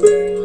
Bye.